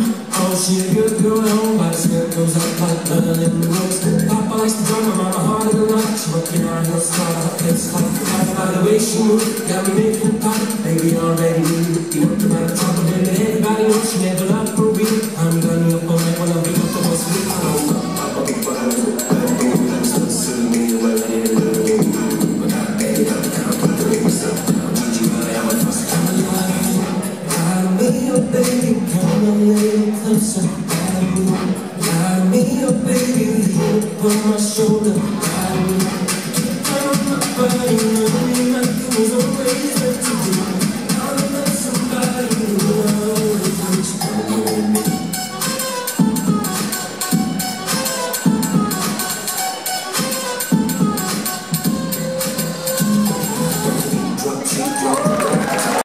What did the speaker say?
Oh, she a good girl, oh, my skirt goes up like the ropes. Papa likes to drum around my heart of the night. She working on her hot. By the way she moved, got me making pop. Baby already knew, you worked about the top of her head, body she never loved. Me, oh baby, come a little closer. Ride me, oh baby, lean upon my shoulder.